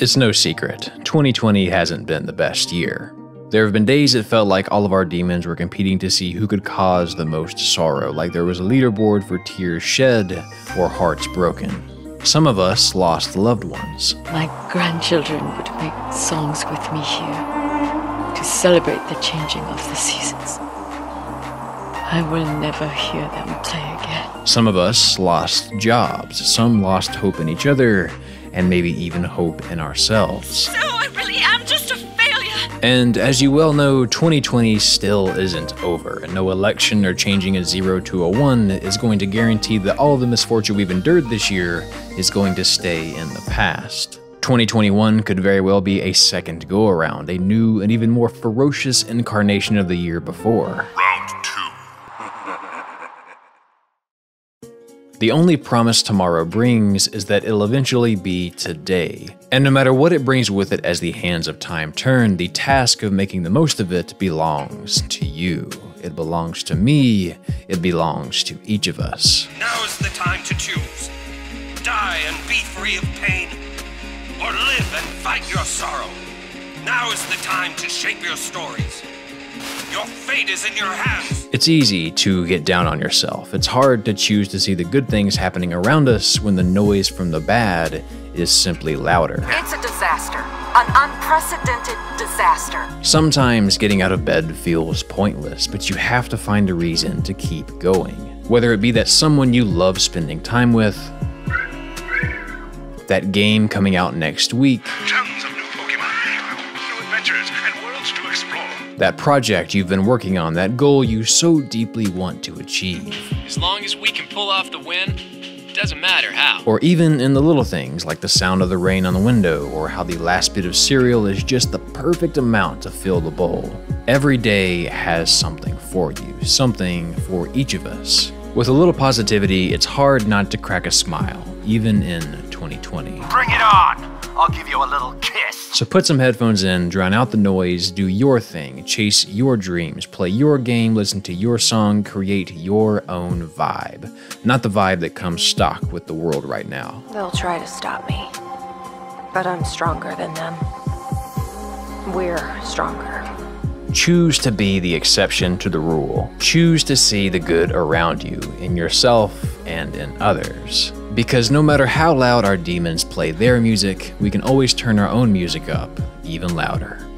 It's no secret, 2020 hasn't been the best year. There have been days it felt like all of our demons were competing to see who could cause the most sorrow, like there was a leaderboard for tears shed or hearts broken. Some of us lost loved ones. My grandchildren would make songs with me here to celebrate the changing of the seasons. I will never hear them play again. Some of us lost jobs. Some lost hope in each other, and maybe even hope in ourselves. So I really am just a failure. And as you well know, 2020 still isn't over, and no election or changing a 0 to a 1 is going to guarantee that all the misfortune we've endured this year is going to stay in the past. 2021 could very well be a second go around, a new and even more ferocious incarnation of the year before. The only promise tomorrow brings is that it'll eventually be today. And no matter what it brings with it as the hands of time turn, the task of making the most of it belongs to you. It belongs to me. It belongs to each of us. Now is the time to choose. Die and be free of pain, or live and fight your sorrow. Now is the time to shape your stories. Your fate is in your hands. It's easy to get down on yourself. It's hard to choose to see the good things happening around us when the noise from the bad is simply louder. It's a disaster. An unprecedented disaster. Sometimes getting out of bed feels pointless, but you have to find a reason to keep going. Whether it be that someone you love spending time with, that game coming out next week, Tons adventures, and worlds to explore. that project you've been working on, that goal you so deeply want to achieve. As long as we can pull off the win, it doesn't matter how. Or even in the little things like the sound of the rain on the window, or how the last bit of cereal is just the perfect amount to fill the bowl. Every day has something for you, something for each of us. With a little positivity, it's hard not to crack a smile, even in 2020. Bring it on! I'll give you a little kiss. So put some headphones in, drown out the noise, do your thing, chase your dreams, play your game, listen to your song, create your own vibe. Not the vibe that comes stock with the world right now. They'll try to stop me. But I'm stronger than them. We're stronger. Choose to be the exception to the rule. Choose to see the good around you, in yourself and in others. Because no matter how loud our demons play their music, we can always turn our own music up even louder.